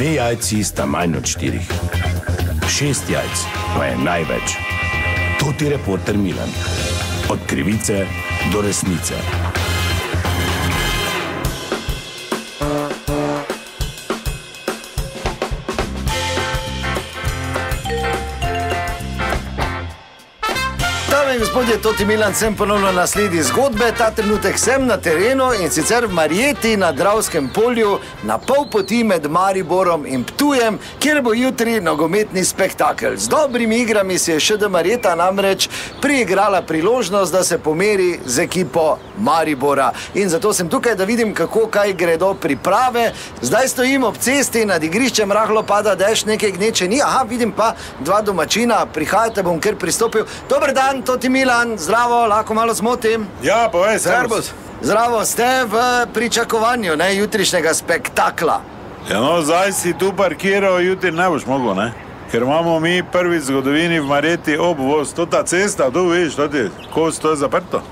Dve jajci sta manj od štirih. Šest jajc pa je največ. To ti reporter Milan. Od krivice do resnice. Dame in gospodje, to ti Milan, sem ponovno na sledi zgodbe. Ta trenutek sem na terenu in sicer v Marjeti na Dravskem polju, na pol poti med Mariborom in Ptujem, kjer bo jutri nogometni spektakel. Z dobrimi igrami si je še da Marjeta namreč priigrala priložnost, da se pomeri z ekipo Maribora. In zato sem tukaj, da vidim, kako kaj gredo priprave. Zdaj stojim ob cesti nad igriščem, rahlo pada dež, nekaj gneče ni. Aha, vidim pa dva domačina, prihajate, bom kar pristopil. Dober dan, to ti Milan, zdravo, lahko malo zmotim. Ja, povej, servus. Zdravo, ste v pričakovanju ne, jutrišnjega spektakla. Ja, no, zdaj si tu parkiral, jutri ne boš mogel, ne? Ker imamo mi prvi v zgodovini v Mareti obvoz. To ta cesta, tu vidiš, to ti, ko to je zaprto.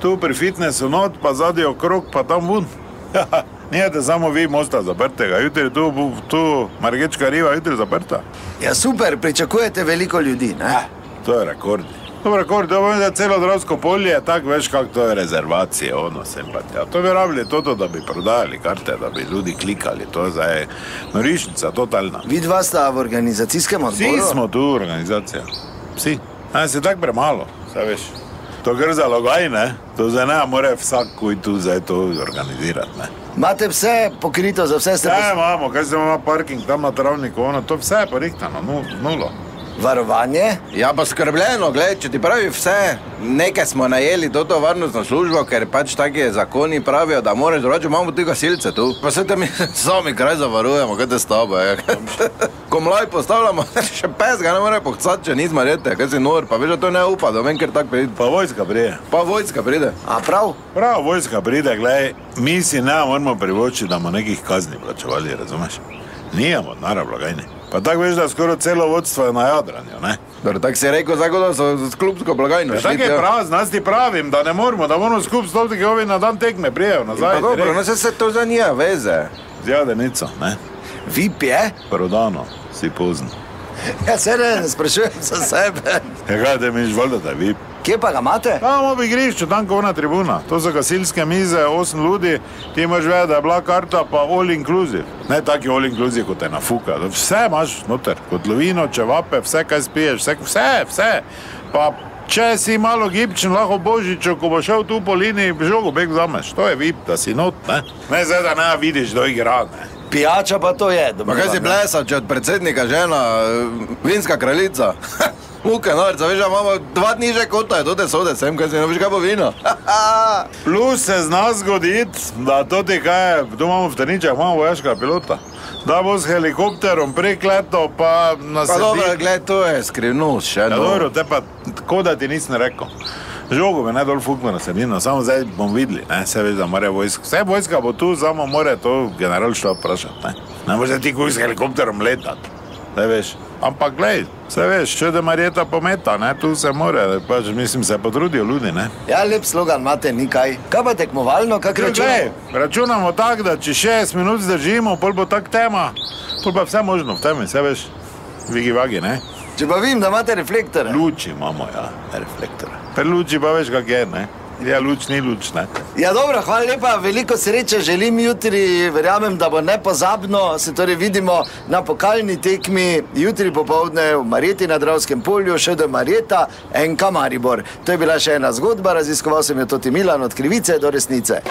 Tu pri fitnessu not, pa zadnji okrog, pa tam vun. Nijete samo vi mosta zaprtega, jutri tu, tu Margečka riva, jutri zaprta. Ja, super, pričakujete veliko ljudi. Ne? To je rekord. Dobro, rekord, to pomeni, da celo Dravsko polje je tako, veš, kako to je rezervacije, ono sem pa tja. To bi rabili toto, da bi prodajali karte, da bi ljudi klikali, to je zdaj norišnica, totalna. Vi dva sta v organizacijskem Vsi odboru. smo tu organizacija, vsi. A se tako premalo, saj veš. To gre za logaj, ne? To zdaj ne more vsak, ki tu zdaj to organizirati, ne? Imate vse pokrito, za vse ste Ja, pos- imamo, kaj se ima parking tam na travniku, ono, to vse je porihtano, nu- nulo. Varovanje. Ja, pa skrbljeno, gled, če ti pravi vse, nekaj smo najeli to, to varnostno službo, ker pač taki zakoni pravijo, da moraš drugače, imamo ti gasilce tu. Pa se tam sami kraj zavarujemo, kaj te s tabo je. Ko mlaj postavljamo, še pes ga ne more pohcati, če nismo rete, kaj si nor, pa veš, da to ne upa, da ven ker tak pride. Pa vojska prije. Pa vojska pride. A prav? Prav, vojska pride, gledaj, mi si ne moramo privočiti, da bomo nekih kazni plačevali, razumeš? Nijamo, naravno, blagajne. Pa tako veš, da skoraj celo vodstvo je na Jadranju, ne? Dobro, tako si rekel, tako da so z klubsko blagajno Ja, šli. tako je tja. prav, znaš ti pravim, da ne moramo, da moramo skupaj stopiti ovi na dan tekme, prijejo nazaj. Pa dobro, no se, se to za nija veze. Z jadrnico, ne? VIP je? Prodano, si pozn. Ja, se ne, sprašujem za sebe. Ja, kaj te miš, valjda, da vi. Kje pa ga imate? Tam ob igrišču, tam ko ona tribuna. To so gasilske mize, osem ljudi, ti imaš vedeti, da je bila karta pa all inclusive. Ne taki all inclusive, kot je na fuka. Vse imaš noter, kotlovino, čevape, vse, kaj spiješ, vse, vse, vse. Pa če si malo gibčen, lahko božičo, ko bo šel tu po liniji, žogo beg vzameš. To je vip, da si not, ne? Ne zdaj, da ne vidiš, da igra, ne? Pijača pa to je. Pa kaj si plesal, če od predsednika žena, eh, vinska kraljica? Muke, norca, veš, imamo dva dni že kota, je to te sode sem, kaj si ne veš, kaj bo vino. Plus se zna zgoditi, da to ti kaj, je, tu imamo v Trničah, imamo vojaška pilota. Da bo s helikopterom prek leto, pa na Pa dobro, gled, to je skrivnost še Ja, eno. dobro, te pa tako da ti nisem rekel. Žogo me ne dol fukne na sredino, samo zdaj bomo videli, ne, vse veš, da mora vojska. Vse vojska bo tu, samo mora to general šlo vprašati, ne. Ne moreš ti kuj s helikopterom letati, ne veš. Ampak glej, vse veš, če da Marjeta pometa, ne, tu se more, pač mislim, se potrudijo ljudi, ne. Ja, lep slogan imate, ni kaj. Kaj pa tekmovalno, kak Glej, računamo? računamo tako, da če 6 minut zdržimo, pol bo tak tema, pol pa vse možno v temi, vse veš, vigi vagi, ne. Če pa vem, da imate reflektore. Luči imamo, ja, reflektore. Pri luči pa veš, kak je, ne. Ja, luč ni luč. Ja, dobro, hvala lepa, veliko sreče želim jutri, verjamem, da bo nepozabno. Se torej vidimo na pokalni tekmi jutri popovdne v Marjeti na Dravskem polju, še do Marjeta, enka Maribor. To je bila še ena zgodba, raziskoval sem jo Toti Milan od krivice do resnice.